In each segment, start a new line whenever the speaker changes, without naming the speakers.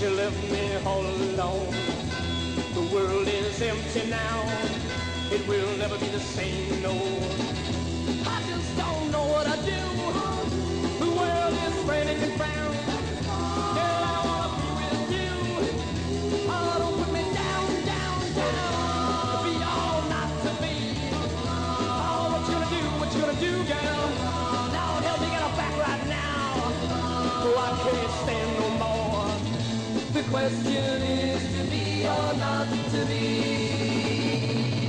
you left me all alone. The world is empty now. It will never be the same, no. I just don't know question is to be or not to be.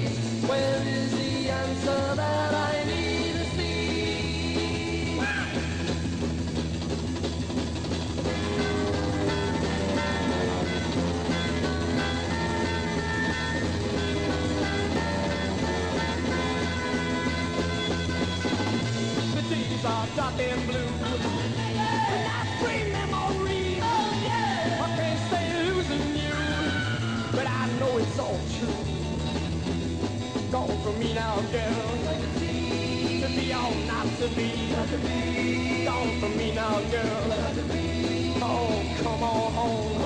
All true. Gone from me now, girl. To be all not to be. Gone from me now, girl. Oh, come on